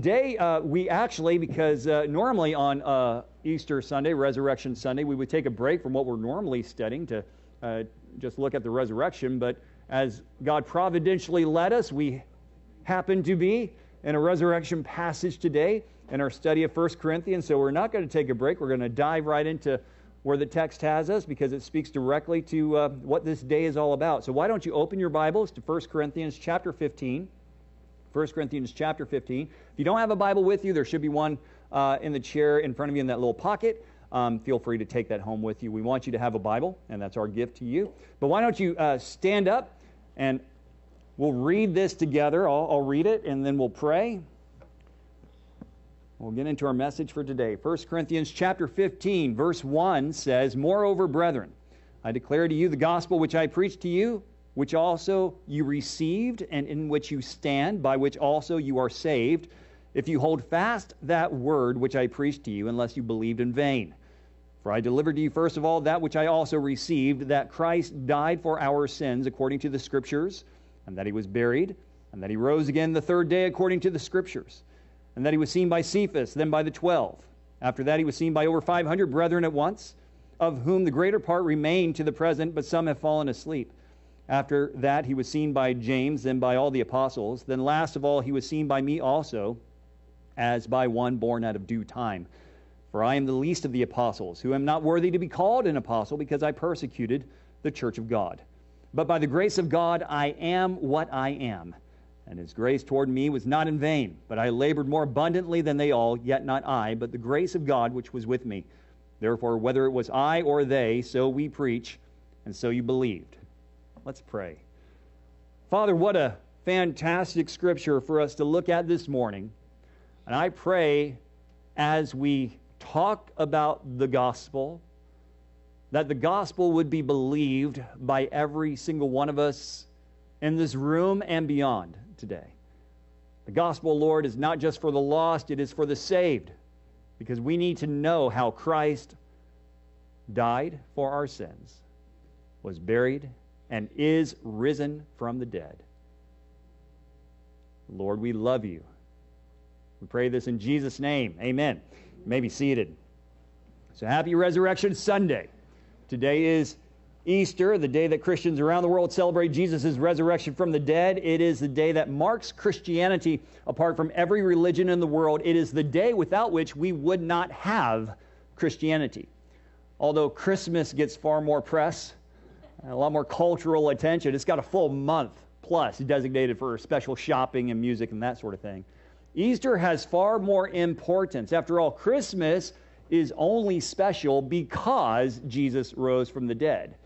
today, uh, we actually, because uh, normally on uh, Easter Sunday, Resurrection Sunday, we would take a break from what we're normally studying to uh, just look at the resurrection. But as God providentially led us, we happen to be in a resurrection passage today in our study of 1 Corinthians. So we're not going to take a break. We're going to dive right into where the text has us because it speaks directly to uh, what this day is all about. So why don't you open your Bibles to 1 Corinthians chapter 15. 1 Corinthians chapter 15. If you don't have a Bible with you, there should be one uh, in the chair in front of you in that little pocket. Um, feel free to take that home with you. We want you to have a Bible, and that's our gift to you. But why don't you uh, stand up and we'll read this together. I'll, I'll read it, and then we'll pray. We'll get into our message for today. 1 Corinthians chapter 15, verse 1 says, Moreover, brethren, I declare to you the gospel which I preached to you, which also you received, and in which you stand, by which also you are saved, if you hold fast that word which I preached to you, unless you believed in vain. For I delivered to you first of all that which I also received, that Christ died for our sins according to the Scriptures, and that he was buried, and that he rose again the third day according to the Scriptures and that he was seen by Cephas, then by the twelve. After that, he was seen by over 500 brethren at once, of whom the greater part remain to the present, but some have fallen asleep. After that, he was seen by James, then by all the apostles. Then, last of all, he was seen by me also, as by one born out of due time. For I am the least of the apostles, who am not worthy to be called an apostle, because I persecuted the church of God. But by the grace of God, I am what I am and his grace toward me was not in vain, but I labored more abundantly than they all, yet not I, but the grace of God which was with me. Therefore, whether it was I or they, so we preach, and so you believed. Let's pray. Father, what a fantastic scripture for us to look at this morning. And I pray as we talk about the gospel, that the gospel would be believed by every single one of us in this room and beyond today. The gospel, Lord, is not just for the lost, it is for the saved. Because we need to know how Christ died for our sins, was buried, and is risen from the dead. Lord, we love you. We pray this in Jesus' name. Amen. You may be seated. So happy Resurrection Sunday. Today is Easter, the day that Christians around the world celebrate Jesus' resurrection from the dead. It is the day that marks Christianity apart from every religion in the world. It is the day without which we would not have Christianity. Although Christmas gets far more press, a lot more cultural attention, it's got a full month plus designated for special shopping and music and that sort of thing. Easter has far more importance. After all, Christmas is only special because Jesus rose from the dead.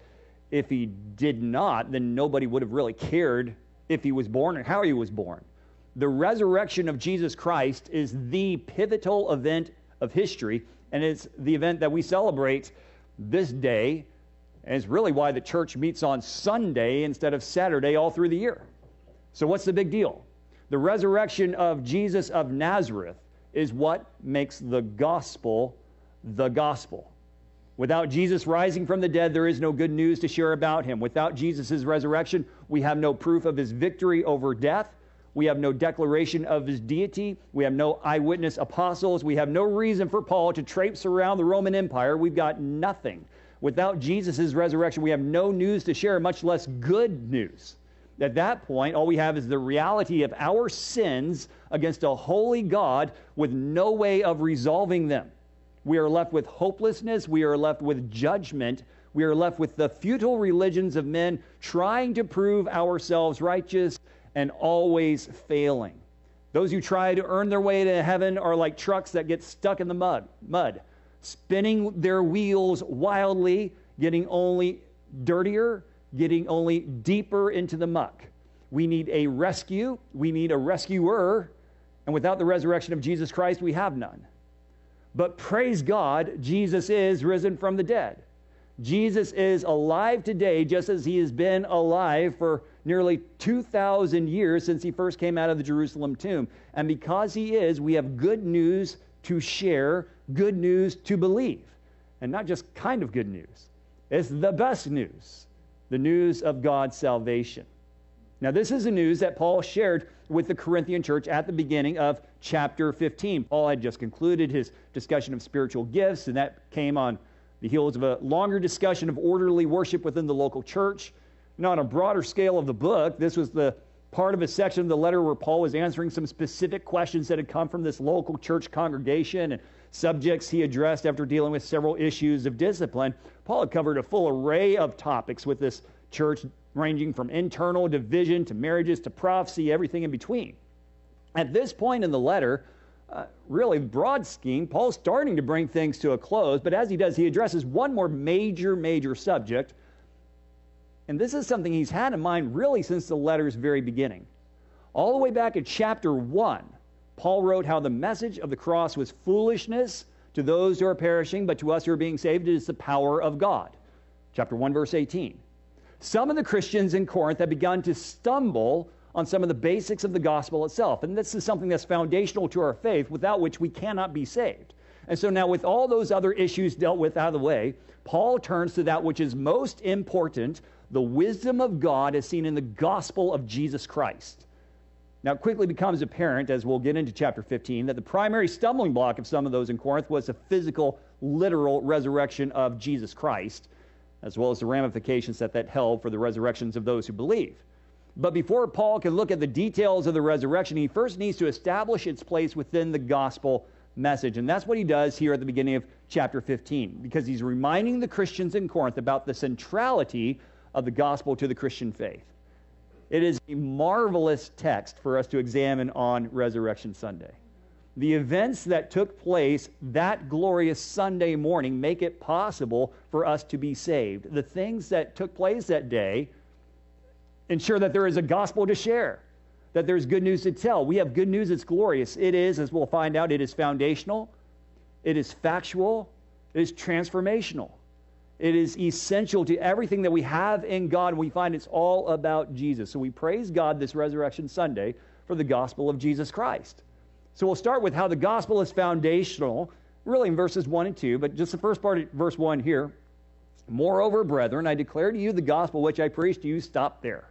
If he did not, then nobody would have really cared if he was born or how he was born. The resurrection of Jesus Christ is the pivotal event of history, and it's the event that we celebrate this day, and it's really why the church meets on Sunday instead of Saturday all through the year. So, what's the big deal? The resurrection of Jesus of Nazareth is what makes the gospel the gospel. Without Jesus rising from the dead, there is no good news to share about him. Without Jesus' resurrection, we have no proof of his victory over death. We have no declaration of his deity. We have no eyewitness apostles. We have no reason for Paul to traipse around the Roman Empire. We've got nothing. Without Jesus' resurrection, we have no news to share, much less good news. At that point, all we have is the reality of our sins against a holy God with no way of resolving them. We are left with hopelessness. We are left with judgment. We are left with the futile religions of men trying to prove ourselves righteous and always failing. Those who try to earn their way to heaven are like trucks that get stuck in the mud, mud, spinning their wheels wildly, getting only dirtier, getting only deeper into the muck. We need a rescue. We need a rescuer. And without the resurrection of Jesus Christ, we have none. But praise God, Jesus is risen from the dead. Jesus is alive today just as he has been alive for nearly 2,000 years since he first came out of the Jerusalem tomb. And because he is, we have good news to share, good news to believe. And not just kind of good news, it's the best news the news of God's salvation. Now, this is the news that Paul shared with the Corinthian church at the beginning of chapter 15. Paul had just concluded his discussion of spiritual gifts, and that came on the heels of a longer discussion of orderly worship within the local church. And on a broader scale of the book, this was the part of a section of the letter where Paul was answering some specific questions that had come from this local church congregation and subjects he addressed after dealing with several issues of discipline. Paul had covered a full array of topics with this church, ranging from internal division to marriages to prophecy, everything in between. At this point in the letter, uh, really broad scheme, Paul's starting to bring things to a close, but as he does, he addresses one more major, major subject. And this is something he's had in mind really since the letter's very beginning. All the way back at chapter 1, Paul wrote how the message of the cross was foolishness to those who are perishing, but to us who are being saved, it is the power of God. Chapter 1, verse 18. Some of the Christians in Corinth had begun to stumble on some of the basics of the gospel itself. And this is something that's foundational to our faith, without which we cannot be saved. And so now, with all those other issues dealt with out of the way, Paul turns to that which is most important the wisdom of God as seen in the gospel of Jesus Christ. Now, it quickly becomes apparent, as we'll get into chapter 15, that the primary stumbling block of some of those in Corinth was the physical, literal resurrection of Jesus Christ, as well as the ramifications that that held for the resurrections of those who believe. But before Paul can look at the details of the resurrection, he first needs to establish its place within the gospel message. And that's what he does here at the beginning of chapter 15, because he's reminding the Christians in Corinth about the centrality of the gospel to the Christian faith. It is a marvelous text for us to examine on Resurrection Sunday. The events that took place that glorious Sunday morning make it possible for us to be saved. The things that took place that day ensure that there is a gospel to share, that there's good news to tell. We have good news, it's glorious. It is, as we'll find out, it is foundational, it is factual, it is transformational. It is essential to everything that we have in God. We find it's all about Jesus. So we praise God this Resurrection Sunday for the gospel of Jesus Christ. So we'll start with how the gospel is foundational, really in verses 1 and 2, but just the first part of verse 1 here. Moreover, brethren, I declare to you the gospel which I preached to you, stop there.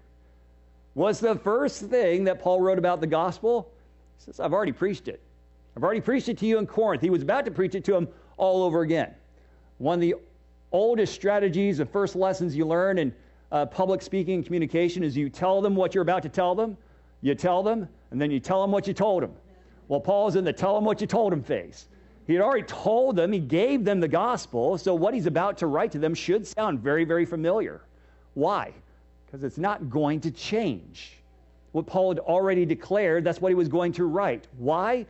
Was the first thing that Paul wrote about the gospel? He says, I've already preached it. I've already preached it to you in Corinth. He was about to preach it to them all over again. One of the oldest strategies of first lessons you learn in uh, public speaking and communication is you tell them what you're about to tell them, you tell them, and then you tell them what you told them. Well, Paul's in the tell them what you told them phase. He had already told them, he gave them the gospel, so what he's about to write to them should sound very, very familiar. Why? Because it's not going to change. What Paul had already declared, that's what he was going to write. Why?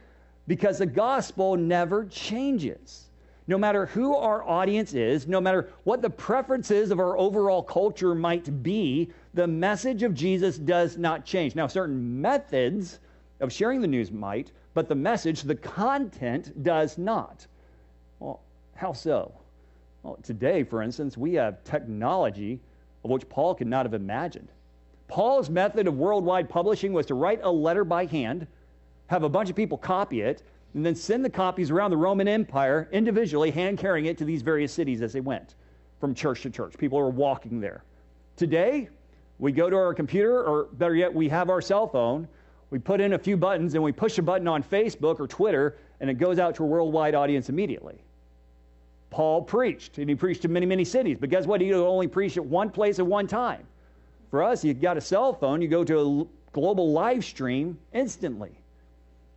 Because the gospel never changes no matter who our audience is, no matter what the preferences of our overall culture might be, the message of Jesus does not change. Now, certain methods of sharing the news might, but the message, the content, does not. Well, how so? Well, today, for instance, we have technology of which Paul could not have imagined. Paul's method of worldwide publishing was to write a letter by hand, have a bunch of people copy it, and then send the copies around the Roman Empire individually, hand carrying it to these various cities as they went from church to church. People are walking there. Today, we go to our computer, or better yet, we have our cell phone. We put in a few buttons and we push a button on Facebook or Twitter, and it goes out to a worldwide audience immediately. Paul preached, and he preached to many, many cities. But guess what? He only preached at one place at one time. For us, you got a cell phone, you go to a global live stream instantly.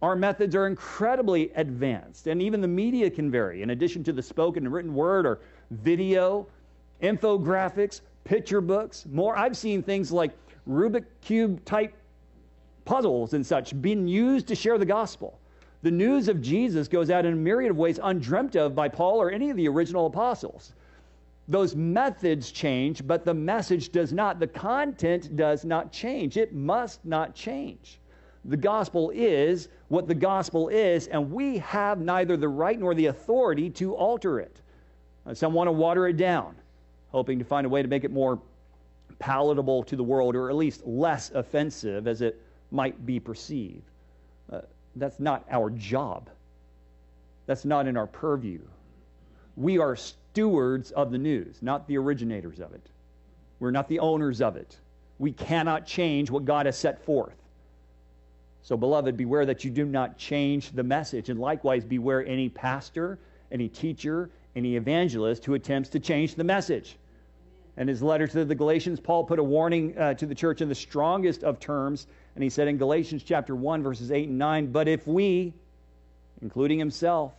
Our methods are incredibly advanced, and even the media can vary. In addition to the spoken and written word or video, infographics, picture books, more. I've seen things like Rubik Cube type puzzles and such being used to share the gospel. The news of Jesus goes out in a myriad of ways undreamt of by Paul or any of the original apostles. Those methods change, but the message does not. The content does not change. It must not change. The gospel is what the gospel is, and we have neither the right nor the authority to alter it. Uh, some want to water it down, hoping to find a way to make it more palatable to the world, or at least less offensive as it might be perceived. Uh, that's not our job. That's not in our purview. We are stewards of the news, not the originators of it. We're not the owners of it. we cannot change what God has set forth. So, beloved, beware that you do not change the message. And likewise, beware any pastor, any teacher, any evangelist who attempts to change the message. In his letter to the Galatians, Paul put a warning uh, to the church in the strongest of terms. And he said in Galatians chapter 1, verses 8 and 9, But if we, including himself,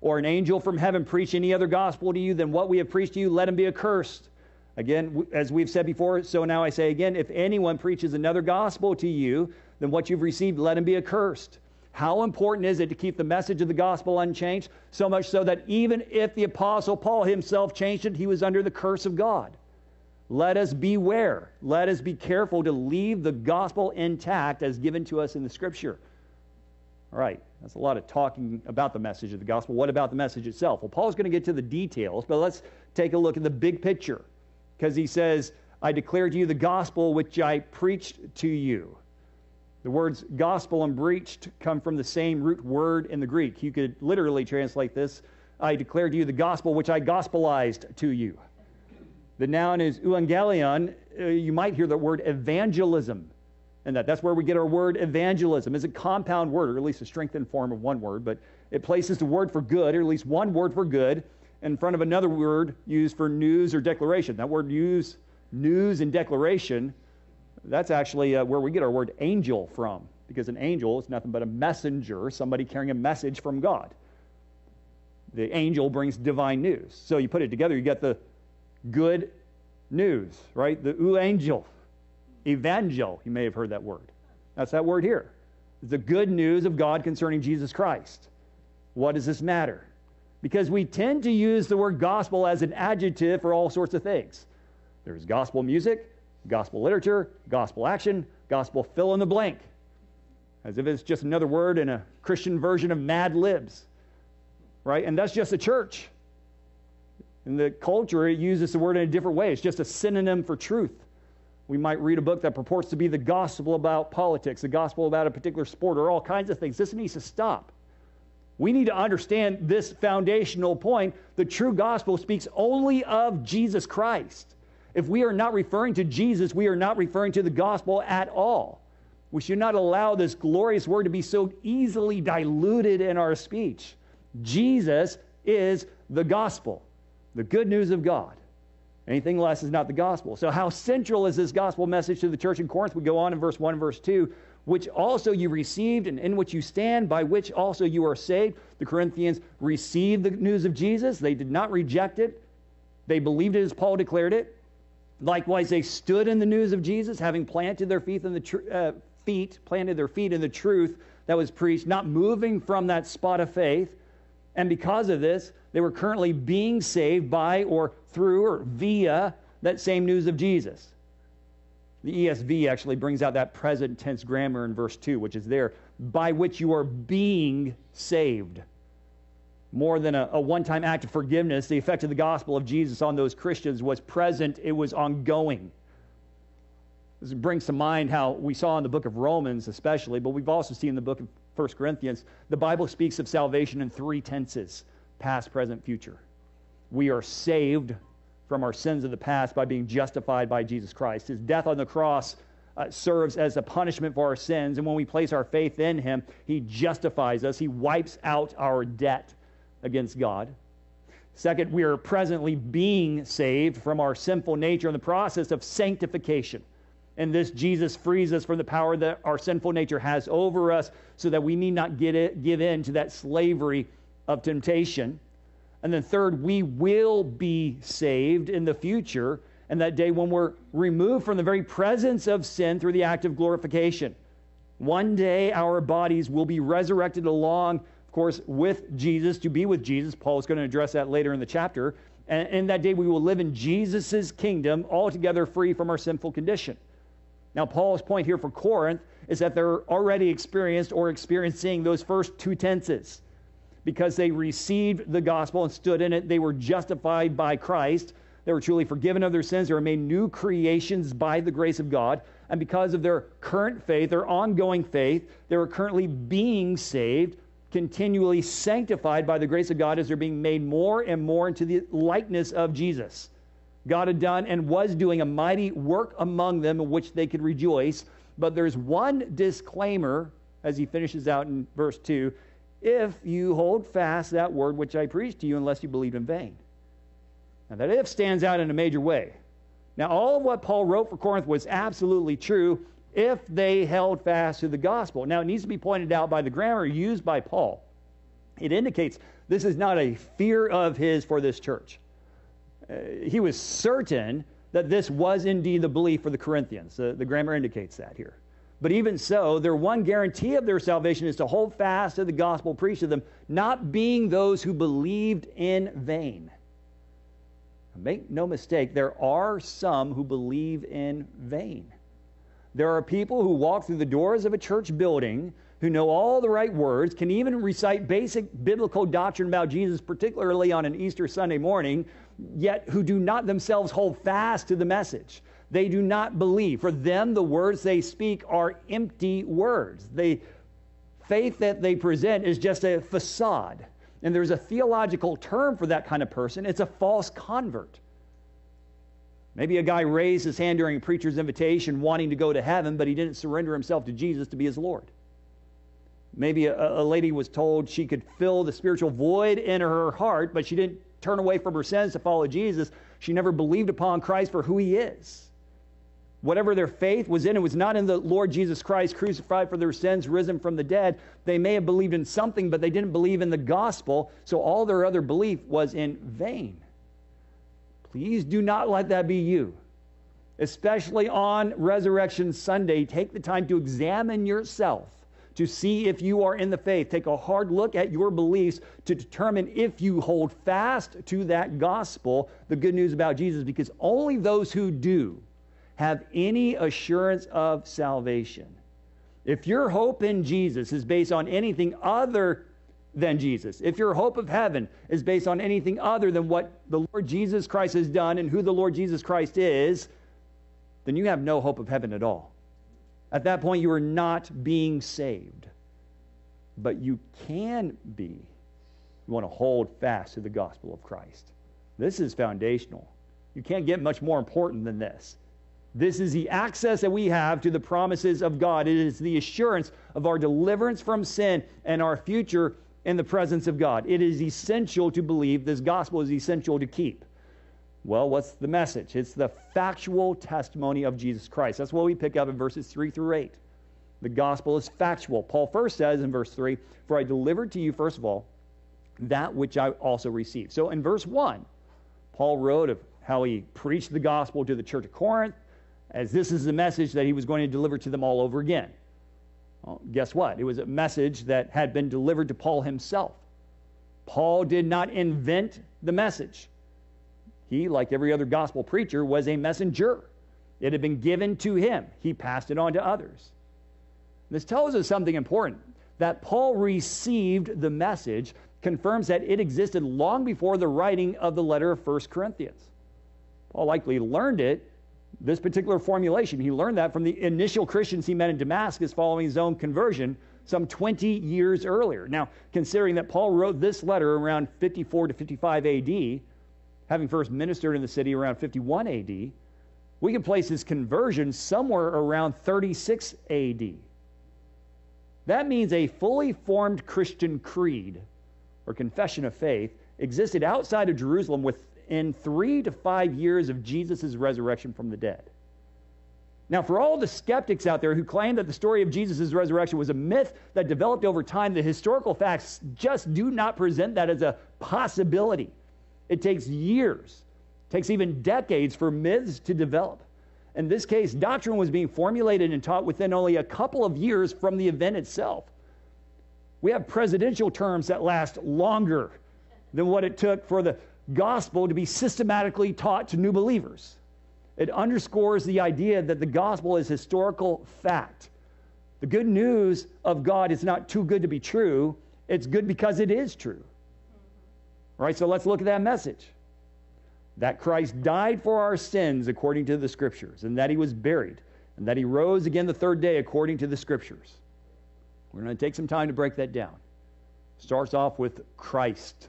or an angel from heaven preach any other gospel to you than what we have preached to you, let him be accursed. Again, as we've said before, so now I say again, if anyone preaches another gospel to you than what you've received, let him be accursed. How important is it to keep the message of the gospel unchanged? So much so that even if the apostle Paul himself changed it, he was under the curse of God. Let us beware. Let us be careful to leave the gospel intact as given to us in the scripture. All right, that's a lot of talking about the message of the gospel. What about the message itself? Well, Paul's going to get to the details, but let's take a look at the big picture because he says, I declare to you the gospel which I preached to you. The words gospel and preached come from the same root word in the Greek. You could literally translate this I declare to you the gospel which I gospelized to you. The noun is euangelion. Uh, you might hear the word evangelism and that. That's where we get our word evangelism. It's a compound word, or at least a strengthened form of one word, but it places the word for good, or at least one word for good, in front of another word used for news or declaration. That word use, news and declaration, that's actually uh, where we get our word angel from, because an angel is nothing but a messenger, somebody carrying a message from God. The angel brings divine news. So you put it together, you get the good news, right? The angel, evangel. You may have heard that word. That's that word here. The good news of God concerning Jesus Christ. What does this matter? Because we tend to use the word gospel as an adjective for all sorts of things. There's gospel music, gospel literature, gospel action, gospel fill in the blank. As if it's just another word in a Christian version of Mad Libs. Right? And that's just a church. In the culture, it uses the word in a different way. It's just a synonym for truth. We might read a book that purports to be the gospel about politics, the gospel about a particular sport, or all kinds of things. This needs to stop. We need to understand this foundational point. The true gospel speaks only of Jesus Christ. If we are not referring to Jesus, we are not referring to the gospel at all. We should not allow this glorious word to be so easily diluted in our speech. Jesus is the gospel, the good news of God. Anything less is not the gospel. So, how central is this gospel message to the church in Corinth? We go on in verse 1 and verse 2 which also you received and in which you stand, by which also you are saved. The Corinthians received the news of Jesus, they did not reject it, they believed it as Paul declared it. Likewise, they stood in the news of Jesus, having planted their feet in the tr- uh, feet, planted their feet in the truth that was preached, not moving from that spot of faith. And because of this, they were currently being saved by or through or via that same news of Jesus. The ESV actually brings out that present tense grammar in verse 2, which is there, by which you are being saved. More than a, a one time act of forgiveness, the effect of the gospel of Jesus on those Christians was present, it was ongoing. This brings to mind how we saw in the book of Romans, especially, but we've also seen in the book of 1 Corinthians, the Bible speaks of salvation in three tenses past, present, future. We are saved from our sins of the past by being justified by Jesus Christ. His death on the cross uh, serves as a punishment for our sins, and when we place our faith in Him, He justifies us. He wipes out our debt against God. Second, we are presently being saved from our sinful nature in the process of sanctification. And this Jesus frees us from the power that our sinful nature has over us so that we need not get it, give in to that slavery of temptation. And then, third, we will be saved in the future and that day when we're removed from the very presence of sin through the act of glorification. One day our bodies will be resurrected along, of course, with Jesus, to be with Jesus. Paul is going to address that later in the chapter. And in that day we will live in Jesus' kingdom, altogether free from our sinful condition. Now, Paul's point here for Corinth is that they're already experienced or experiencing those first two tenses because they received the gospel and stood in it. They were justified by Christ. They were truly forgiven of their sins. They were made new creations by the grace of God. And because of their current faith, their ongoing faith, they were currently being saved, continually sanctified by the grace of God as they're being made more and more into the likeness of Jesus. God had done and was doing a mighty work among them in which they could rejoice. But there's one disclaimer as he finishes out in verse 2 if you hold fast that word which I preached to you, unless you believe in vain. Now, that if stands out in a major way. Now, all of what Paul wrote for Corinth was absolutely true if they held fast to the gospel. Now, it needs to be pointed out by the grammar used by Paul. It indicates this is not a fear of his for this church. Uh, he was certain that this was indeed the belief for the Corinthians. Uh, the grammar indicates that here. But even so, their one guarantee of their salvation is to hold fast to the gospel preached to them, not being those who believed in vain. Make no mistake, there are some who believe in vain. There are people who walk through the doors of a church building who know all the right words, can even recite basic biblical doctrine about Jesus, particularly on an Easter Sunday morning, yet who do not themselves hold fast to the message. They do not believe. For them, the words they speak are empty words. The faith that they present is just a facade. And there's a theological term for that kind of person it's a false convert. Maybe a guy raised his hand during a preacher's invitation wanting to go to heaven, but he didn't surrender himself to Jesus to be his Lord. Maybe a, a, lady was told she could fill the spiritual void in her heart, but she didn't turn away from her sins to follow Jesus. She never believed upon Christ for who he is. Whatever their faith was in, it was not in the Lord Jesus Christ crucified for their sins, risen from the dead. They may have believed in something, but they didn't believe in the gospel, so all their other belief was in vain. Please do not let that be you. Especially on Resurrection Sunday, take the time to examine yourself to see if you are in the faith. Take a hard look at your beliefs to determine if you hold fast to that gospel, the good news about Jesus, because only those who do have any assurance of salvation. If your hope in Jesus is based on anything other than Jesus, if your hope of heaven is based on anything other than what the Lord Jesus Christ has done and who the Lord Jesus Christ is, then you have no hope of heaven at all. At that point, you are not being saved. But you can be. You want to hold fast to the gospel of Christ. This is foundational. You can't get much more important than this. This is the access that we have to the promises of God. It is the assurance of our deliverance from sin and our future in the presence of God. It is essential to believe. This gospel is essential to keep. Well, what's the message? It's the factual testimony of Jesus Christ. That's what we pick up in verses 3 through 8. The gospel is factual. Paul first says in verse 3 For I delivered to you, first of all, that which I also received. So in verse 1, Paul wrote of how he preached the gospel to the church of Corinth, as this is the message that he was going to deliver to them all over again. Well, guess what? It was a message that had been delivered to Paul himself. Paul did not invent the message. He, like every other gospel preacher, was a messenger. It had been given to him, he passed it on to others. This tells us something important that Paul received the message confirms that it existed long before the writing of the letter of 1 Corinthians. Paul likely learned it, this particular formulation. He learned that from the initial Christians he met in Damascus following his own conversion some 20 years earlier. Now, considering that Paul wrote this letter around 54 to 55 AD, having first ministered in the city around 51 AD, we can place his conversion somewhere around 36 AD. That means a fully formed Christian creed or confession of faith existed outside of Jerusalem within three to five years of Jesus' resurrection from the dead. Now, for all the skeptics out there who claim that the story of Jesus' resurrection was a myth that developed over time, the historical facts just do not present that as a possibility. It takes years, it takes even decades for myths to develop. In this case, doctrine was being formulated and taught within only a couple of years from the event itself. We have presidential terms that last longer than what it took for the gospel to be systematically taught to new believers. It underscores the idea that the gospel is historical fact. The good news of God is not too good to be true, it's good because it is true. All right, so let's look at that message. That Christ died for our sins according to the scriptures, and that he was buried, and that he rose again the third day according to the scriptures. We're going to take some time to break that down. Starts off with Christ.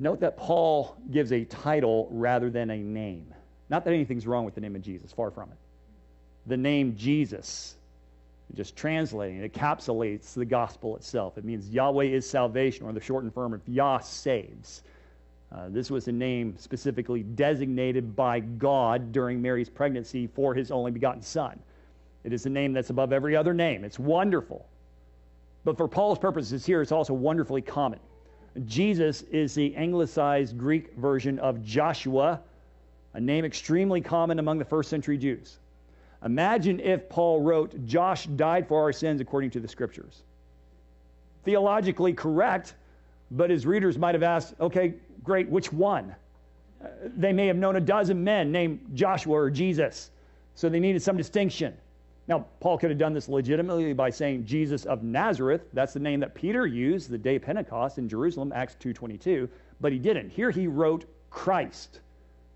Note that Paul gives a title rather than a name. Not that anything's wrong with the name of Jesus, far from it. The name Jesus, just translating, it encapsulates the gospel itself. It means Yahweh is salvation, or the shortened form of Yah saves. Uh, this was a name specifically designated by God during Mary's pregnancy for his only begotten Son. It is a name that's above every other name. It's wonderful. But for Paul's purposes here, it's also wonderfully common. Jesus is the anglicized Greek version of Joshua, a name extremely common among the first century Jews. Imagine if Paul wrote, Josh died for our sins according to the scriptures. Theologically correct, but his readers might have asked, okay, great, which one? Uh, they may have known a dozen men named Joshua or Jesus, so they needed some distinction. Now, Paul could have done this legitimately by saying Jesus of Nazareth. That's the name that Peter used the day of Pentecost in Jerusalem, Acts 2.22, but he didn't. Here he wrote Christ.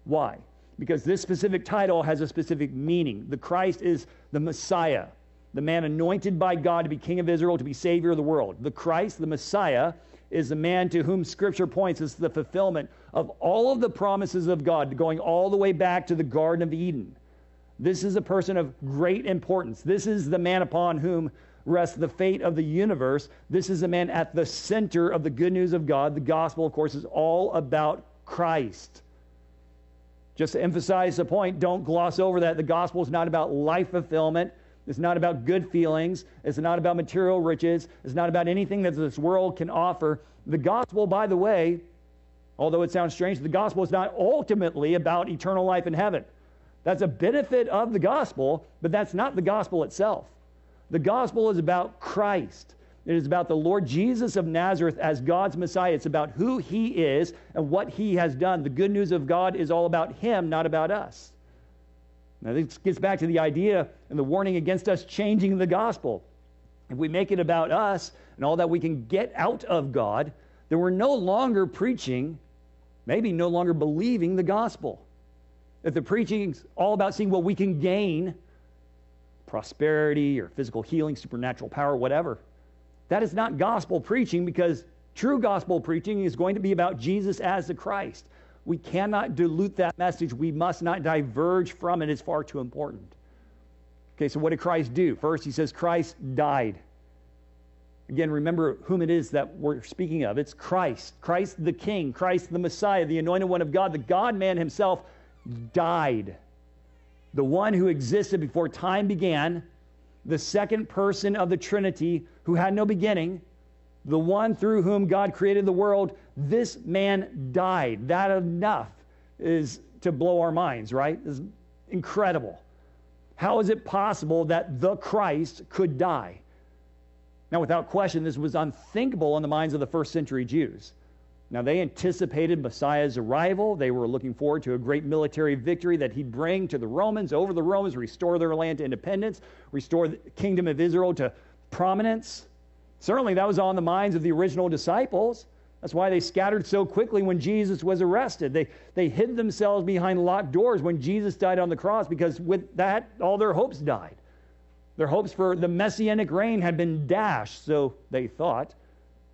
Why? Because this specific title has a specific meaning. The Christ is the Messiah, the man anointed by God to be king of Israel, to be savior of the world. The Christ, the Messiah, is the man to whom Scripture points as the fulfillment of all of the promises of God, going all the way back to the Garden of Eden. This is a person of great importance. This is the man upon whom rests the fate of the universe. This is the man at the center of the good news of God. The gospel, of course, is all about Christ. Just to emphasize the point, don't gloss over that. The gospel is not about life fulfillment. It's not about good feelings. It's not about material riches. It's not about anything that this world can offer. The gospel, by the way, although it sounds strange, the gospel is not ultimately about eternal life in heaven. That's a benefit of the gospel, but that's not the gospel itself. The gospel is about Christ. It is about the Lord Jesus of Nazareth as God's Messiah. It's about who he is and what he has done. The good news of God is all about him, not about us. Now, this gets back to the idea and the warning against us changing the gospel. If we make it about us and all that we can get out of God, then we're no longer preaching, maybe no longer believing the gospel. If the preaching's all about seeing what we can gain, prosperity or physical healing, supernatural power, whatever, that is not gospel preaching because true gospel preaching is going to be about Jesus as the Christ. We cannot dilute that message. We must not diverge from it. It's far too important. Okay, so what did Christ do? First, he says Christ died. Again, remember whom it is that we're speaking of. It's Christ. Christ the King, Christ the Messiah, the anointed one of God, the God man himself died. The one who existed before time began, the second person of the Trinity who had no beginning, the one through whom God created the world, this man died. That enough is to blow our minds, right? Is incredible. How is it possible that the Christ could die? Now, without question, this was unthinkable in the minds of the first century Jews. Now, they anticipated Messiah's arrival. They were looking forward to a great military victory that he'd bring to the Romans, over the Romans, restore their land to independence, restore the kingdom of Israel to prominence. Certainly, that was on the minds of the original disciples. That's why they scattered so quickly when Jesus was arrested. They, they hid themselves behind locked doors when Jesus died on the cross because with that, all their hopes died. Their hopes for the messianic reign had been dashed, so they thought.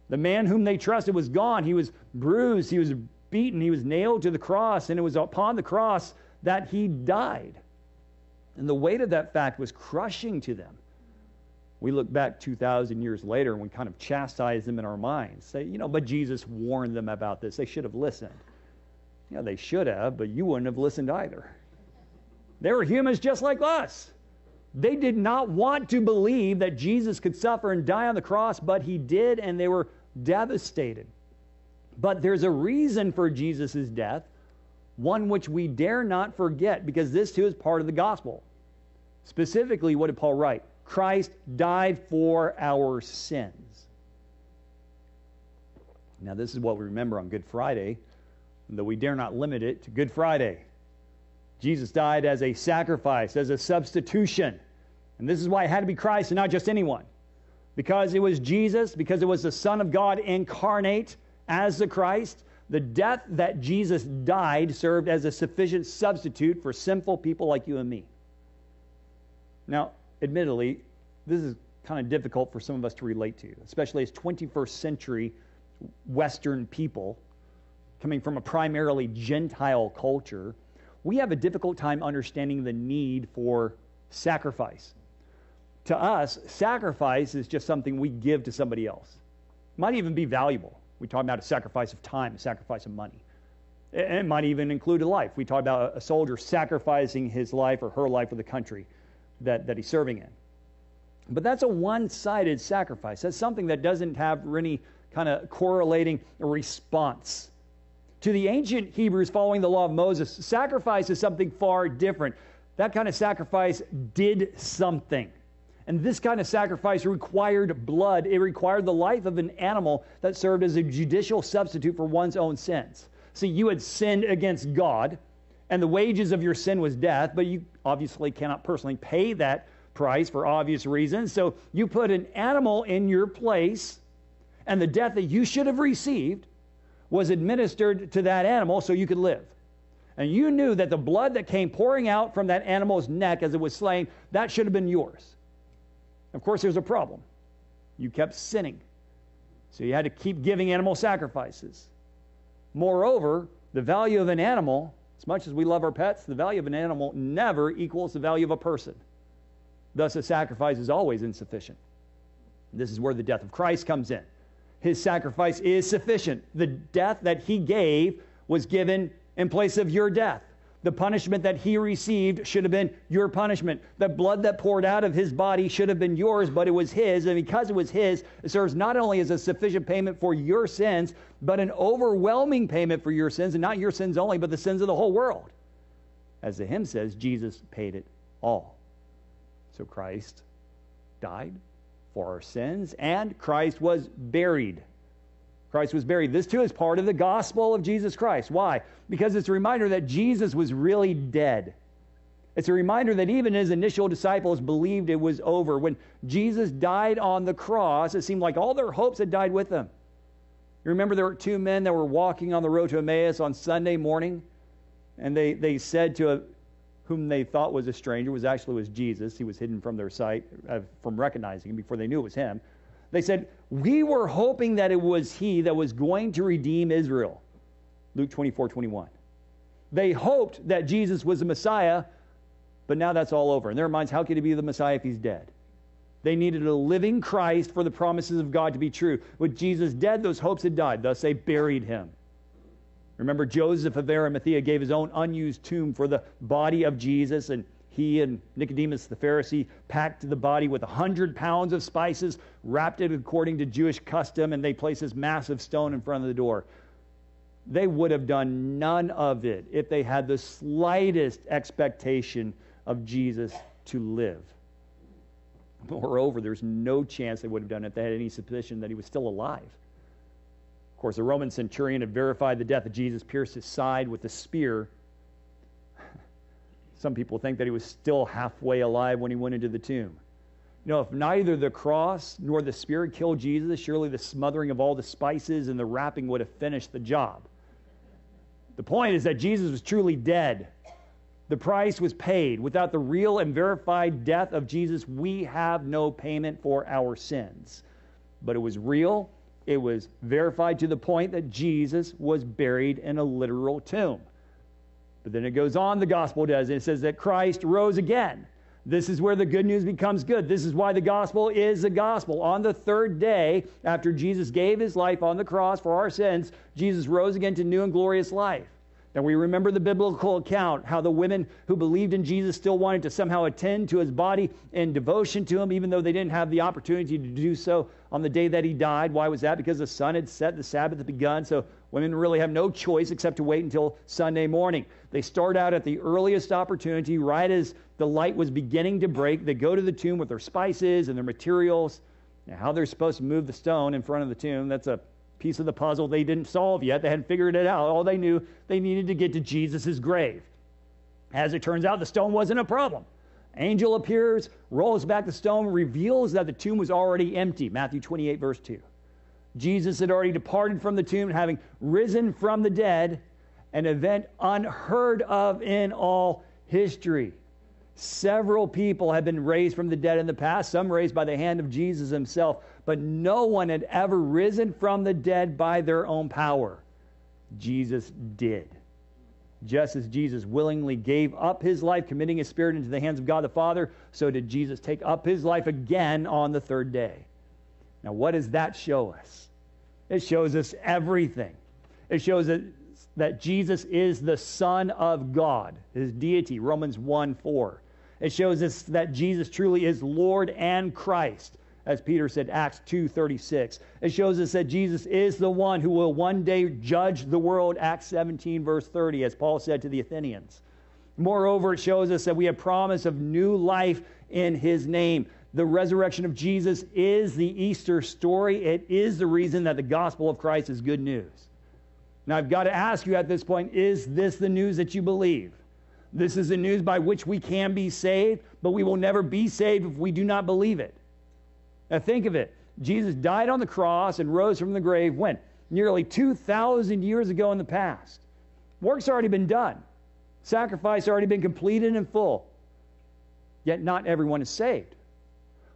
The man whom they trusted was gone. He was bruised. He was beaten. He was nailed to the cross. And it was upon the cross that he died. And the weight of that fact was crushing to them. We look back 2,000 years later and we kind of chastise them in our minds. Say, you know, but Jesus warned them about this. They should have listened. Yeah, they should have, but you wouldn't have listened either. They were humans just like us. They did not want to believe that Jesus could suffer and die on the cross, but he did, and they were devastated. But there's a reason for Jesus' death, one which we dare not forget, because this too is part of the gospel. Specifically, what did Paul write? Christ died for our sins. Now, this is what we remember on Good Friday, though we dare not limit it to Good Friday. Jesus died as a sacrifice, as a substitution. And this is why it had to be Christ and not just anyone because it was Jesus, because it was the Son of God incarnate as the Christ. The death that Jesus died served as a sufficient substitute for sinful people like you and me. Now, admittedly, this is kind of difficult for some of us to relate to, especially as 21st century Western people. coming from a primarily Gentile culture, we have a difficult time understanding the need for sacrifice. To us, sacrifice is just something we give to somebody else. It might even be valuable. We talk about a sacrifice of time, a sacrifice of money. It might even include a life. We talk about a soldier sacrificing his life or her life for the country that, that he's serving in. But that's a one sided sacrifice. That's something that doesn't have any kind of correlating response. To the ancient Hebrews following the law of Moses, sacrifice is something far different. That kind of sacrifice did something. And this kind of sacrifice required blood. It required the life of an animal that served as a judicial substitute for one's own sins. See, you had sinned against God, and the wages of your sin was death, but you obviously cannot personally pay that price for obvious reasons. So you put an animal in your place, and the death that you should have received was administered to that animal so you could live. And you knew that the blood that came pouring out from that animal's neck as it was slain, that should have been yours. Of course, there's a problem. You kept sinning. So you had to keep giving animal sacrifices. Moreover, the value of an animal, as much as we love our pets, the value of an animal never equals the value of a person. Thus, a sacrifice is always insufficient. This is where the death of Christ comes in. His sacrifice is sufficient. The death that he gave was given in place of your death. The punishment that he received should have been your punishment. The blood that poured out of his body should have been yours, but it was his. And because it was his, it serves not only as a sufficient payment for your sins, but an overwhelming payment for your sins, and not your sins only, but the sins of the whole world. As the hymn says, Jesus paid it all. So Christ died for our sins, and Christ was buried. Christ was buried. This too is part of the gospel of Jesus Christ. Why? Because it's a reminder that Jesus was really dead. It's a reminder that even his initial disciples believed it was over. When Jesus died on the cross, it seemed like all their hopes had died with him. You remember there were two men that were walking on the road to Emmaus on Sunday morning, and they, they said to a, whom they thought was a stranger, was actually was Jesus. He was hidden from their sight, uh, from recognizing him before they knew it was him. They said, We were hoping that it was he that was going to redeem Israel. Luke 24, 21. They hoped that Jesus was the Messiah, but now that's all over. In their minds, how could he be the Messiah if he's dead? They needed a living Christ for the promises of God to be true. With Jesus dead, those hopes had died. Thus, they buried him. Remember, Joseph of Arimathea gave his own unused tomb for the body of Jesus, and he and Nicodemus the Pharisee packed the body with a hundred pounds of spices, wrapped it according to Jewish custom, and they placed this massive stone in front of the door. They would have done none of it if they had the slightest expectation of Jesus to live. Moreover, there's no chance they would have done it if they had any suspicion that he was still alive. Of course, a Roman centurion had verified the death of Jesus, pierced his side with a spear some people think that he was still halfway alive when he went into the tomb. You know, if neither the cross nor the spear killed Jesus, surely the smothering of all the spices and the wrapping would have finished the job. The point is that Jesus was truly dead. The price was paid. Without the real and verified death of Jesus, we have no payment for our sins. But it was real, it was verified to the point that Jesus was buried in a literal tomb. But then it goes on, the gospel does. It says that Christ rose again. This is where the good news becomes good. This is why the gospel is the gospel. On the third day, after Jesus gave his life on the cross for our sins, Jesus rose again to new and glorious life. Now we remember the biblical account how the women who believed in Jesus still wanted to somehow attend to his body in devotion to him, even though they didn't have the opportunity to do so on the day that he died. Why was that? Because the sun had set, the Sabbath had begun, so women really have no choice except to wait until Sunday morning. They start out at the earliest opportunity, right as the light was beginning to break. They go to the tomb with their spices and their materials. Now, how they're supposed to move the stone in front of the tomb, that's a piece of the puzzle they didn't solve yet. They hadn't figured it out. All they knew, they needed to get to Jesus' grave. As it turns out, the stone wasn't a problem. Angel appears, rolls back the stone, reveals that the tomb was already empty. Matthew 28, verse 2. Jesus had already departed from the tomb, having risen from the dead, an event unheard of in all history. Several people have been raised from the dead in the past, some raised by the hand of Jesus himself, but no one had ever risen from the dead by their own power. Jesus did. Just as Jesus willingly gave up his life, committing his spirit into the hands of God the Father, so did Jesus take up his life again on the third day. Now, what does that show us? It shows us everything. It shows us that Jesus is the Son of God, his deity, Romans 1 4. It shows us that Jesus truly is Lord and Christ, as Peter said, Acts 2.36. It shows us that Jesus is the one who will one day judge the world, Acts 17, verse 30, as Paul said to the Athenians. Moreover, it shows us that we have promise of new life in his name. The resurrection of Jesus is the Easter story. It is the reason that the gospel of Christ is good news. Now, I've got to ask you at this point is this the news that you believe? This is the news by which we can be saved, but we will never be saved if we do not believe it. Now, think of it. Jesus died on the cross and rose from the grave when? Nearly 2,000 years ago in the past. Work's already been done, sacrifice already been completed in full. Yet not everyone is saved.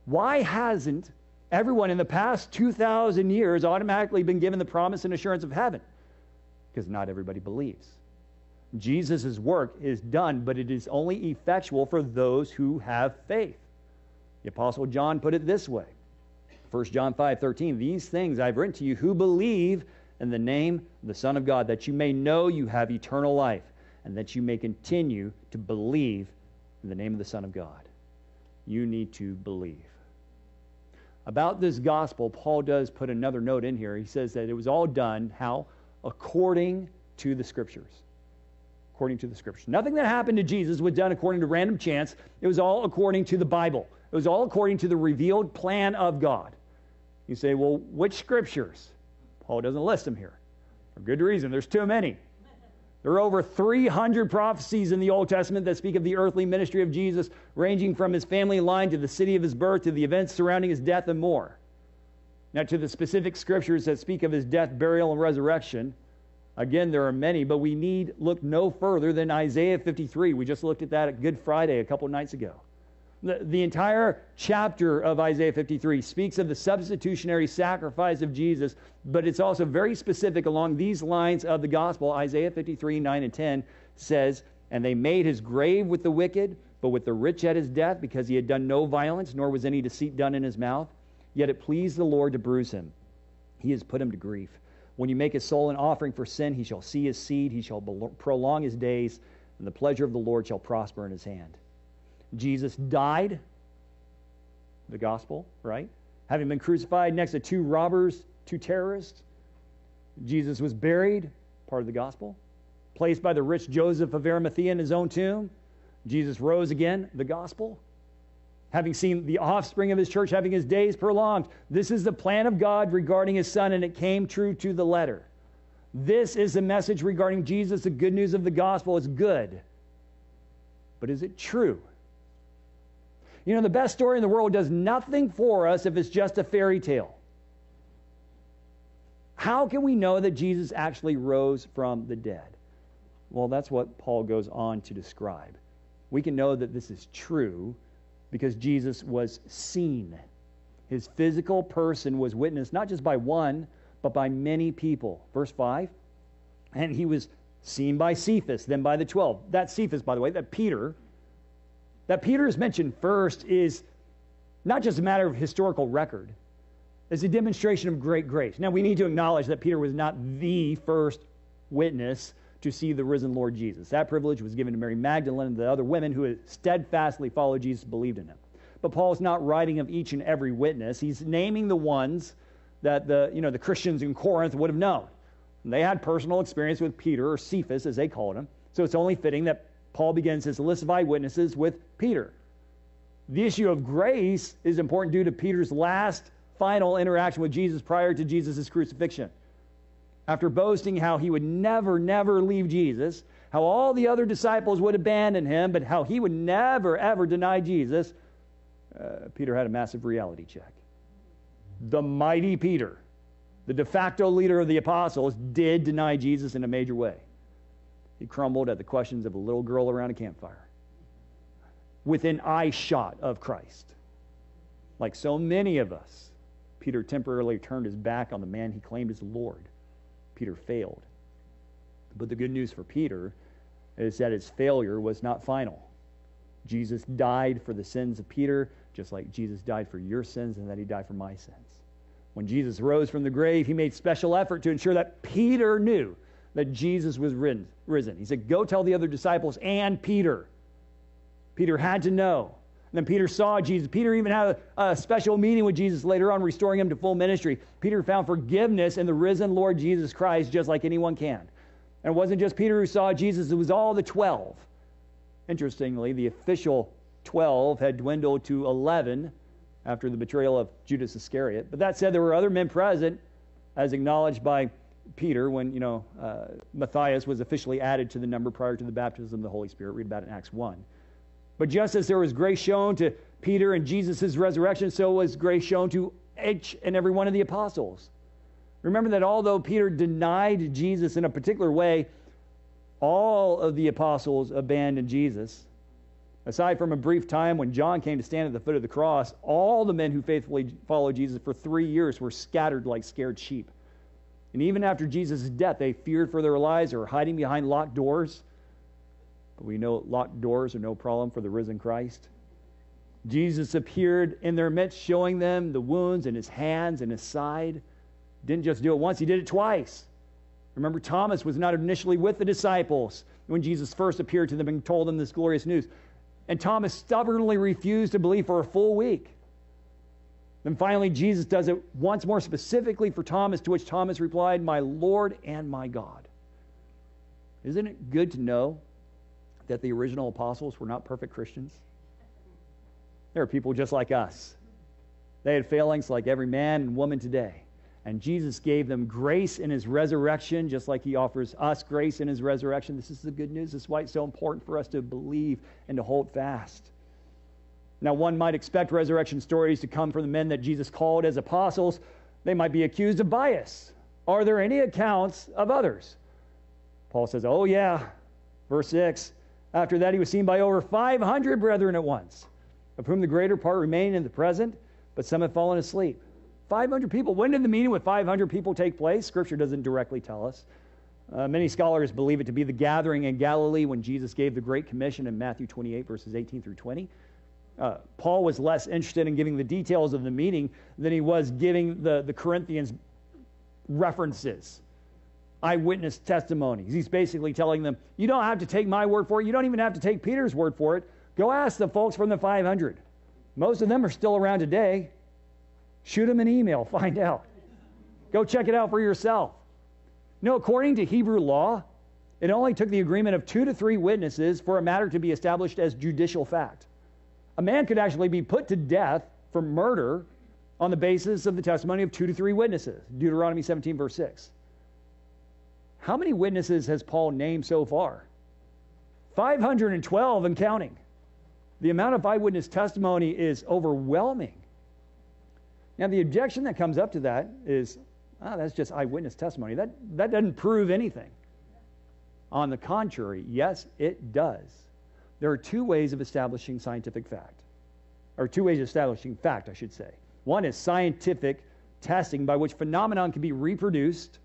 Why hasn't everyone in the past 2,000 years automatically been given the promise and assurance of heaven? Because not everybody believes. Jesus' work is done, but it is only effectual for those who have faith. The Apostle John put it this way 1 John 5 13, These things I've written to you who believe in the name of the Son of God, that you may know you have eternal life, and that you may continue to believe in the name of the Son of God. You need to believe. About this gospel, Paul does put another note in here. He says that it was all done, how? According to the Scriptures. According to the Scriptures. Nothing that happened to Jesus was done according to random chance. It was all according to the Bible. It was all according to the revealed plan of God. You say, well, which Scriptures? Paul doesn't list them here. For good reason. There's too many. There are over 300 prophecies in the Old Testament that speak of the earthly ministry of Jesus, ranging from his family line to the city of his birth to the events surrounding his death and more. Now, to the specific scriptures that speak of his death, burial, and resurrection, again, there are many, but we need look no further than Isaiah 53. We just looked at that at Good Friday a couple nights ago. The, the entire chapter of Isaiah 53 speaks of the substitutionary sacrifice of Jesus, but it's also very specific along these lines of the gospel. Isaiah 53, 9 and 10 says, And they made his grave with the wicked, but with the rich at his death, because he had done no violence, nor was any deceit done in his mouth. Yet it pleased the Lord to bruise him. He has put him to grief. When you make his soul an offering for sin, he shall see his seed, he shall prolong his days, and the pleasure of the Lord shall prosper in his hand. Jesus died, the gospel, right? Having been crucified next to two robbers, two terrorists. Jesus was buried, part of the gospel. Placed by the rich Joseph of Arimathea in his own tomb. Jesus rose again, the gospel. Having seen the offspring of his church having his days prolonged. This is the plan of God regarding his son, and it came true to the letter. This is the message regarding Jesus. The good news of the gospel is good. But is it true? You know, the best story in the world does nothing for us if it's just a fairy tale. How can we know that Jesus actually rose from the dead? Well, that's what Paul goes on to describe. We can know that this is true because Jesus was seen. His physical person was witnessed not just by one, but by many people. Verse 5 And he was seen by Cephas, then by the 12. That Cephas, by the way, that Peter, that Peter is mentioned first is not just a matter of historical record, it's a demonstration of great grace. Now, we need to acknowledge that Peter was not the first witness to see the risen Lord Jesus. That privilege was given to Mary Magdalene and the other women who had steadfastly followed Jesus, believed in him. But Paul is not writing of each and every witness. He's naming the ones that the, you know, the Christians in Corinth would have known. And they had personal experience with Peter, or Cephas as they called him. So it's only fitting that Paul begins his list of eyewitnesses with Peter. The issue of grace is important due to Peter's last final interaction with Jesus prior to Jesus' crucifixion. After boasting how he would never, never leave Jesus, how all the other disciples would abandon him, but how he would never, ever deny Jesus, uh, Peter had a massive reality check. The mighty Peter, the de facto leader of the apostles, did deny Jesus in a major way. He crumbled at the questions of a little girl around a campfire within eye shot of Christ. Like so many of us, Peter temporarily turned his back on the man he claimed as Lord. Peter failed. But the good news for Peter is that his failure was not final. Jesus died for the sins of Peter, just like Jesus died for your sins and that he died for my sins. When Jesus rose from the grave, he made special effort to ensure that Peter knew that Jesus was risen. He said, Go tell the other disciples and Peter. Peter had to know. And then Peter saw Jesus. Peter even had a, a, special meeting with Jesus later on, restoring him to full ministry. Peter found forgiveness in the risen Lord Jesus Christ, just like anyone can. And it wasn't just Peter who saw Jesus, it was all the 12. Interestingly, the official 12 had dwindled to 11 after the betrayal of Judas Iscariot. But that said, there were other men present, as acknowledged by Peter when, you know, uh, Matthias was officially added to the number prior to the baptism of the Holy Spirit. Read about it in Acts 1. But just as there was grace shown to Peter and Jesus' resurrection, so was grace shown to each and every one of the apostles. Remember that although Peter denied Jesus in a particular way, all of the apostles abandoned Jesus. Aside from a brief time when John came to stand at the foot of the cross, all the men who faithfully followed Jesus for three years were scattered like scared sheep. And even after Jesus' death, they feared for their lives or hiding behind locked doors. But we know locked doors are no problem for the risen Christ. Jesus appeared in their midst, showing them the wounds in his hands and his side. Didn't just do it once, he did it twice. Remember, Thomas was not initially with the disciples when Jesus first appeared to them and told them this glorious news. And Thomas stubbornly refused to believe for a full week. Then finally, Jesus does it once more specifically for Thomas, to which Thomas replied, My Lord and my God. Isn't it good to know that the original apostles were not perfect Christians? They are people just like us. They had failings like every man and woman today. And Jesus gave them grace in his resurrection, just like he offers us grace in his resurrection. This is the good news. This is why it's so important for us to believe and to hold fast. Now, one might expect resurrection stories to come from the men that Jesus called as apostles. They might be accused of bias. Are there any accounts of others? Paul says, Oh, yeah. Verse 6 After that, he was seen by over 500 brethren at once, of whom the greater part remain in the present, but some have fallen asleep. 500 people. When did the meeting with 500 people take place? Scripture doesn't directly tell us. Uh, many scholars believe it to be the gathering in Galilee when Jesus gave the Great Commission in Matthew 28, verses 18 through 20. Uh, Paul was less interested in giving the details of the meeting than he was giving the, the Corinthians references, eyewitness testimonies. He's basically telling them, you don't have to take my word for it. You don't even have to take Peter's word for it. Go ask the folks from the 500. Most of them are still around today. Shoot them an email, find out. Go check it out for yourself. No, according to Hebrew law, it only took the agreement of two to three witnesses for a matter to be established as judicial fact a man could actually be put to death for murder on the basis of the testimony of two to three witnesses. Deuteronomy 17, verse 6. How many witnesses has Paul named so far? 512 and counting. The amount of eyewitness testimony is overwhelming. Now, the objection that comes up to that is, oh, that's just eyewitness testimony. That, that doesn't prove anything. On the contrary, yes, it does. There are two ways of establishing scientific fact, or two ways of establishing fact, I should say. One is scientific testing by which phenomenon can be reproduced,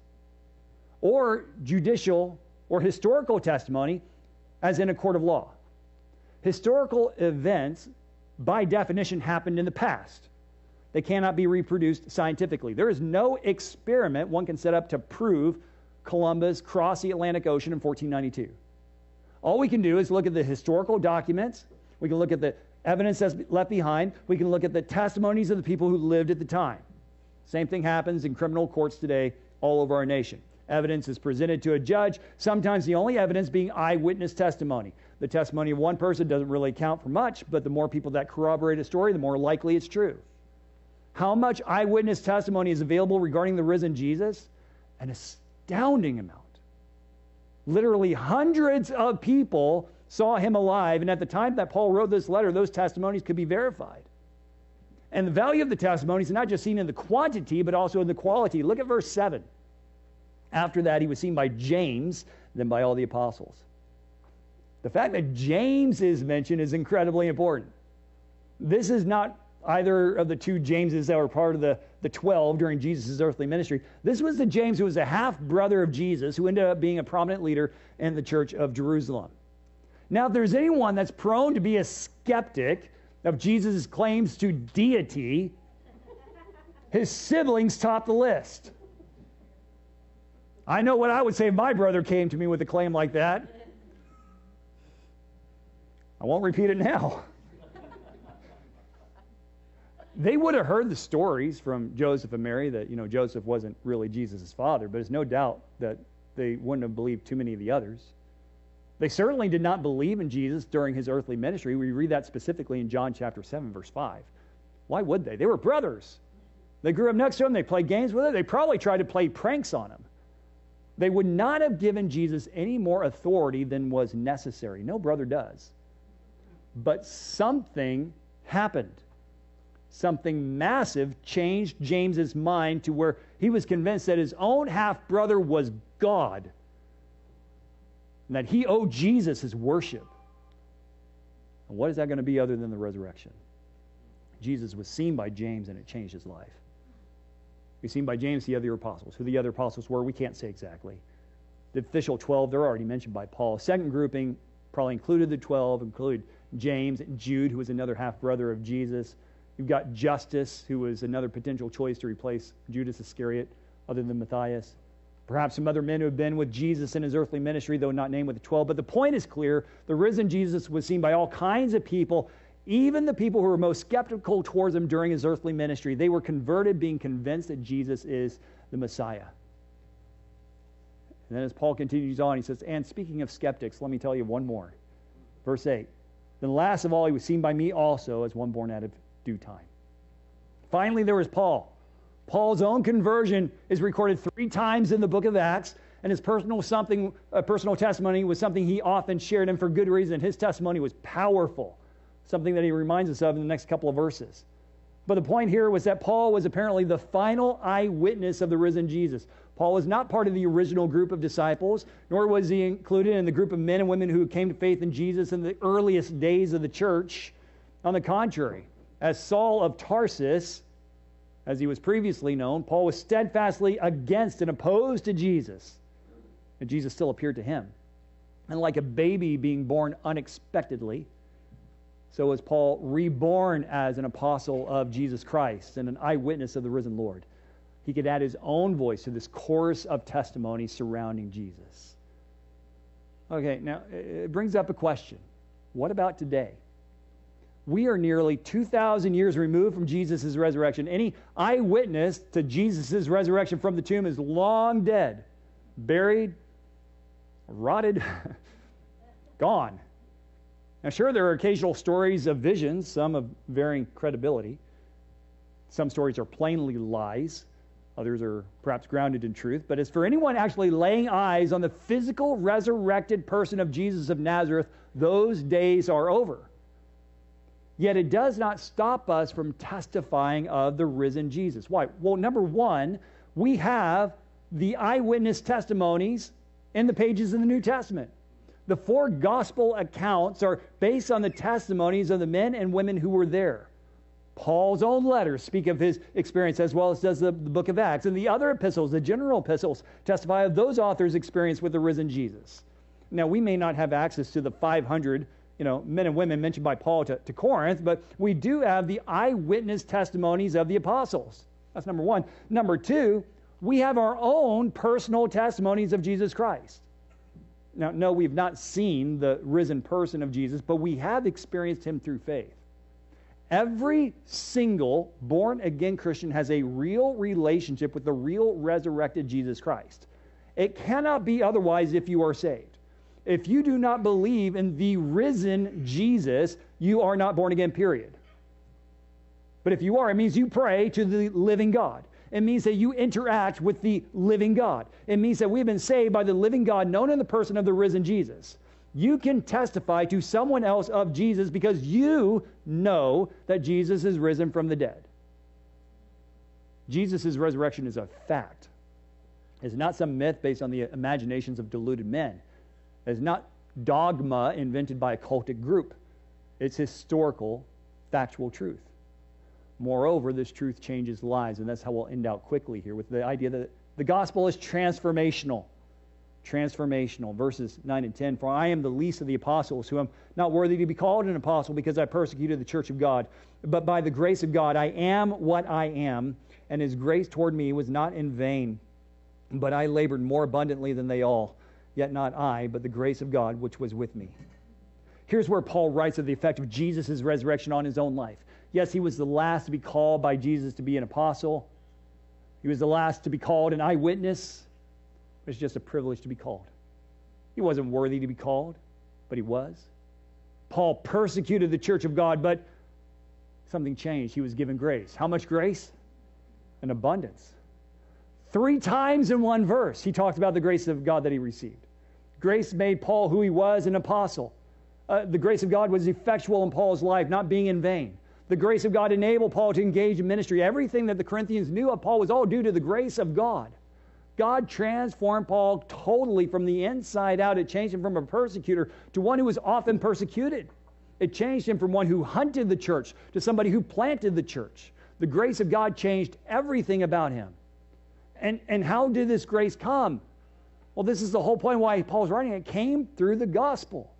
or judicial or historical testimony, as in a court of law. Historical events, by definition, happened in the past. They cannot be reproduced scientifically. There is no experiment one can set up to prove Columbus crossed the Atlantic Ocean in 1492. All we can do is look at the historical documents. We can look at the evidence that's left behind. We can look at the testimonies of the people who lived at the time. Same thing happens in criminal courts today all over our nation. Evidence is presented to a judge, sometimes the only evidence being eyewitness testimony. The testimony of one person doesn't really count for much, but the more people that corroborate a story, the more likely it's true. How much eyewitness testimony is available regarding the risen Jesus? An astounding amount. Literally hundreds of people saw him alive, and at the time that Paul wrote this letter, those testimonies could be verified. And the value of the testimonies is not just seen in the quantity, but also in the quality. Look at verse 7. After that, he was seen by James, then by all the apostles. The fact that James is mentioned is incredibly important. This is not either of the two Jameses that were part of the, the 12 during Jesus' earthly ministry. This was the James who was a half brother of Jesus, who ended up being a prominent leader in the church of Jerusalem. Now, if there's anyone that's prone to be a skeptic of Jesus' claims to deity, his siblings top the list. I know what I would say if my brother came to me with a claim like that. I won't repeat it now. They would have heard the stories from Joseph and Mary that, you know, Joseph wasn't really Jesus' father, but it's no doubt that they wouldn't have believed too many of the others. They certainly did not believe in Jesus during his earthly ministry. We read that specifically in John chapter 7, verse 5. Why would they? They were brothers. They grew up next to him. They played games with him. They probably tried to play pranks on him. They would not have given Jesus any more authority than was necessary. No brother does. But something happened. Something massive changed James's mind to where he was convinced that his own half brother was God and that he owed Jesus his worship. And what is that going to be other than the resurrection? Jesus was seen by James and it changed his life. We've seen by James the other apostles. Who the other apostles were, we can't say exactly. The official 12, they're already mentioned by Paul. Second grouping probably included the 12, included James, Jude, who was another half brother of Jesus. You've got Justus, who was another potential choice to replace Judas Iscariot, other than Matthias. Perhaps some other men who have been with Jesus in his earthly ministry, though not named with the 12. But the point is clear the risen Jesus was seen by all kinds of people, even the people who were most skeptical towards him during his earthly ministry. They were converted, being convinced that Jesus is the Messiah. And then as Paul continues on, he says, And speaking of skeptics, let me tell you one more. Verse 8 Then last of all, he was seen by me also as one born out of due time. Finally, there was Paul Paul's own conversion is recorded three times in the book of Acts, and his personal something, a personal testimony was something he often shared, and for good reason. His testimony was powerful, something that he reminds us of in the next couple of verses. But the point here was that Paul was apparently the final eyewitness of the risen Jesus. Paul was not part of the original group of disciples, nor was he included in the group of men and women who came to faith in Jesus in the earliest days of the church. On the contrary, as Saul of Tarsus, as he was previously known, Paul was steadfastly against and opposed to Jesus. And Jesus still appeared to him. And like a baby being born unexpectedly, so was Paul reborn as an apostle of Jesus Christ and an eyewitness of the risen Lord. He could add his own voice to this chorus of testimony surrounding Jesus. Okay, now it brings up a question. What about today? We are nearly 2,000 years removed from Jesus' resurrection. Any eyewitness to Jesus' resurrection from the tomb is long dead, buried, rotted, gone. Now, sure, there are occasional stories of visions, some of varying credibility. Some stories are plainly lies, others are perhaps grounded in truth. But as for anyone actually laying eyes on the physical resurrected person of Jesus of Nazareth, those days are over. Yet it does not stop us from testifying of the risen Jesus. Why? Well, number one, we have the eyewitness testimonies in the pages of the New Testament. The four gospel accounts are based on the testimonies of the men and women who were there. Paul's own letters speak of his experience as well as does the, the book of Acts. And the other epistles, the general epistles, testify of those authors' experience with the risen Jesus. Now, we may not have access to the 500 you know, men and women mentioned by Paul to, to Corinth, but we do have the eyewitness testimonies of the apostles. That's number one. Number two, we have our own personal testimonies of Jesus Christ. Now, no, we've not seen the risen person of Jesus, but we have experienced him through faith. Every single born again Christian has a real relationship with the real resurrected Jesus Christ. It cannot be otherwise if you are saved. If you do not believe in the risen Jesus, you are not born again, period. But if you are, it means you pray to the living God. It means that you interact with the living God. It means that we've been saved by the living God known in the person of the risen Jesus. You can testify to someone else of Jesus because you know that Jesus is risen from the dead. Jesus' resurrection is a fact. It's not some myth based on the imaginations of deluded men. It's not dogma invented by a cultic group, it's historical, factual truth. Moreover, this truth changes lives, and that's how we'll end out quickly here with the idea that the gospel is transformational. Transformational. Verses 9 and 10 For I am the least of the apostles, who am not worthy to be called an apostle because I persecuted the church of God. But by the grace of God, I am what I am, and his grace toward me was not in vain. But I labored more abundantly than they all. Yet not I, but the grace of God which was with me. Here's where Paul writes of the effect of Jesus' resurrection on his own life. Yes, he was the last to be called by Jesus to be an apostle. He was the last to be called an eyewitness. It was just a privilege to be called. He wasn't worthy to be called, but he was. Paul persecuted the church of God, but something changed. He was given grace. How much grace? An abundance. Three times in one verse, he talked about the grace of God that he received. Grace made Paul who he was, an apostle. Uh, the grace of God was effectual in Paul's life, not being in vain. The grace of God enabled Paul to engage in ministry. Everything that the Corinthians knew of Paul was all due to the grace of God. God transformed Paul totally from the inside out. It changed him from a persecutor to one who was often persecuted. It changed him from one who hunted the church to somebody who planted the church. The grace of God changed everything about him. And, and how did this grace come? Well, this is the whole point why Paul's writing. It came through the gospel.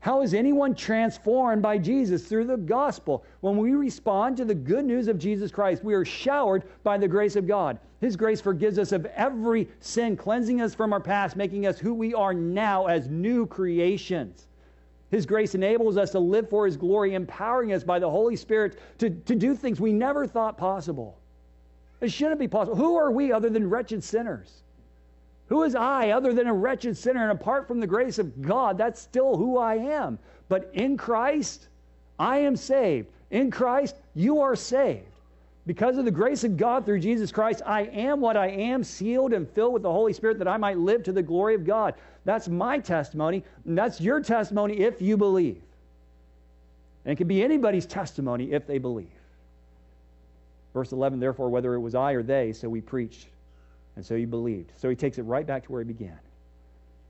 How is anyone transformed by Jesus? Through the gospel. When we respond to the good news of Jesus Christ, we are showered by the grace of God. His grace forgives us of every sin, cleansing us from our past, making us who we are now as new creations. His grace enables us to live for His glory, empowering us by the Holy Spirit to, to do things we never thought possible. It shouldn't be possible. Who are we other than wretched sinners? Who is I other than a wretched sinner? And apart from the grace of God, that's still who I am. But in Christ, I am saved. In Christ, you are saved. Because of the grace of God through Jesus Christ, I am what I am, sealed and filled with the Holy Spirit that I might live to the glory of God. That's my testimony, and that's your testimony if you believe. And it can be anybody's testimony if they believe. Verse 11, therefore, whether it was I or they, so we preached and so he believed. So he takes it right back to where he began.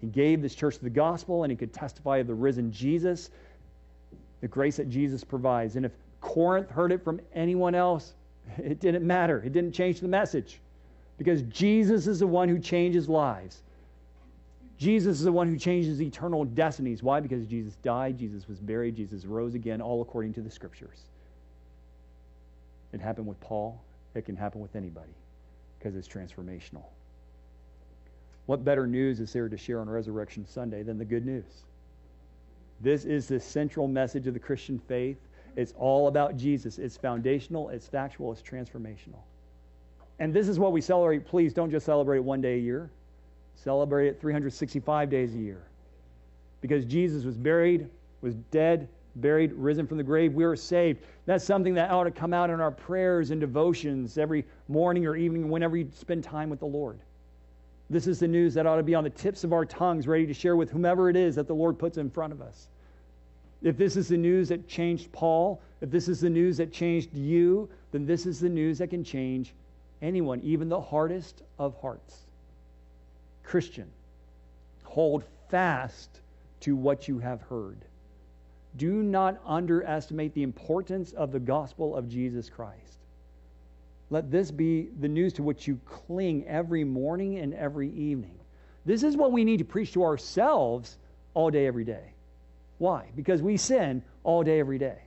He gave this church the gospel and he could testify of the risen Jesus, the grace that Jesus provides. And if Corinth heard it from anyone else, it didn't matter. It didn't change the message because Jesus is the one who changes lives. Jesus is the one who changes eternal destinies. Why? Because Jesus died, Jesus was buried, Jesus rose again, all according to the scriptures. It happened with Paul, it can happen with anybody because it's transformational. What better news is there to share on Resurrection Sunday than the good news? This is the central message of the Christian faith. It's all about Jesus. It's foundational, it's factual, it's transformational. And this is what we celebrate. Please don't just celebrate it one day a year, celebrate it 365 days a year. Because Jesus was buried, was dead, buried, risen from the grave, we are saved. That's something that ought to come out in our prayers and devotions every morning or evening whenever you spend time with the Lord. This is the news that ought to be on the tips of our tongues, ready to share with whomever it is that the Lord puts in front of us. If this is the news that changed Paul, if this is the news that changed you, then this is the news that can change anyone, even the hardest of hearts. Christian, hold fast to what you have heard. Do not underestimate the importance of the gospel of Jesus Christ. Let this be the news to which you cling every morning and every evening. This is what we need to preach to ourselves all day, every day. Why? Because we sin all day, every day.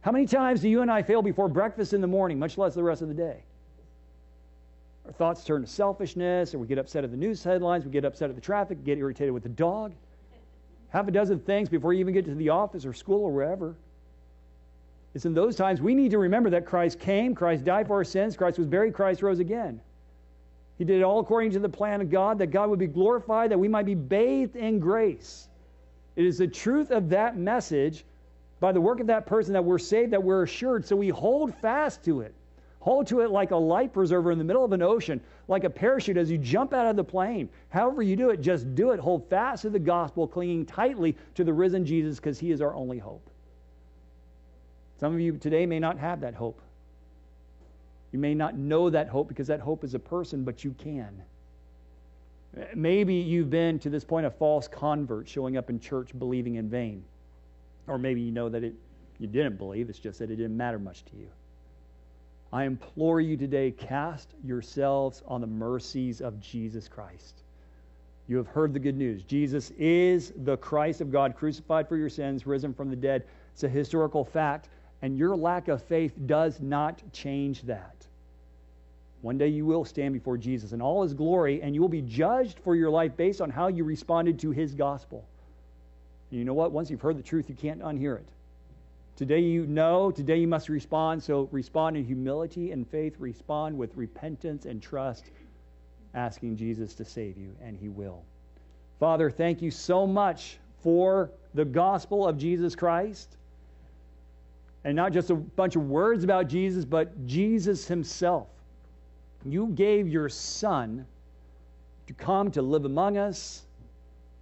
How many times do you and I fail before breakfast in the morning, much less the rest of the day? Our thoughts turn to selfishness, or we get upset at the news headlines, we get upset at the traffic, get irritated with the dog half a dozen things before you even get to the office or school or wherever. It's in those times we need to remember that Christ came, Christ died for our sins, Christ was buried, Christ rose again. He did it all according to the plan of God, that God would be glorified, that we might be bathed in grace. It is the truth of that message by the work of that person that we're saved, that we're assured. So we hold fast to it. Hold to it like a life preserver in the middle of an ocean, like a parachute as you jump out of the plane. However, you do it, just do it. Hold fast to the gospel, clinging tightly to the risen Jesus because he is our only hope. Some of you today may not have that hope. You may not know that hope because that hope is a person, but you can. Maybe you've been to this point a false convert showing up in church believing in vain. Or maybe you know that it You didn't believe, it's just that it didn't matter much to you. I implore you today, cast yourselves on the mercies of Jesus Christ. You have heard the good news. Jesus is the Christ of God, crucified for your sins, risen from the dead. It's a historical fact, and your lack of faith does not change that. One day you will stand before Jesus in all his glory, and you will be judged for your life based on how you responded to his gospel. And you know what? Once you've heard the truth, you can't unhear it. Today you know, today you must respond. So respond in humility and faith, respond with repentance and trust, asking Jesus to save you, and he will. Father, thank you so much for the gospel of Jesus Christ. And not just a bunch of words about Jesus, but Jesus himself. You gave your son to come to live among us,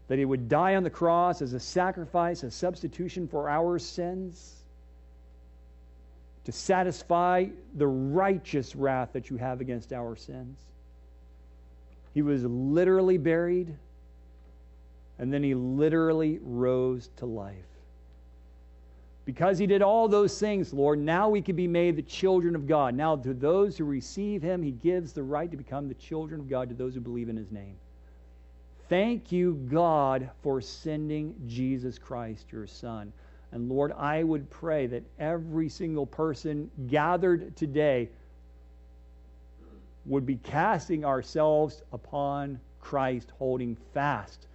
that he would die on the cross as a sacrifice, a substitution for our sins to satisfy the righteous wrath that you have against our sins. He was literally buried, and then he literally rose to life. Because he did all those things, Lord, now we can be made the children of God. Now, to those who receive him, he gives the right to become the children of God to those who believe in his name. Thank you, God, for sending Jesus Christ, your Son. And Lord, I would pray that every single person gathered today would be casting ourselves upon Christ, holding fast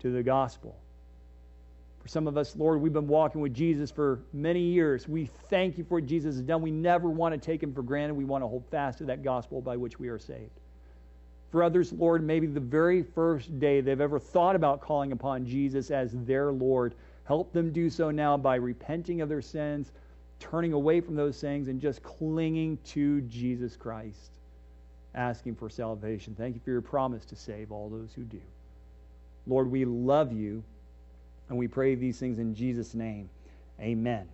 to the gospel. For some of us, Lord, we've been walking with Jesus for many years. We thank you for what Jesus has done. We never want to take him for granted. We want to hold fast to that gospel by which we are saved. For others, Lord, maybe the very first day they've ever thought about calling upon Jesus as their Lord Help them do so now by repenting of their sins, turning away from those things, and just clinging to Jesus Christ, asking for salvation. Thank you for your promise to save all those who do. Lord, we love you, and we pray these things in Jesus' name. Amen.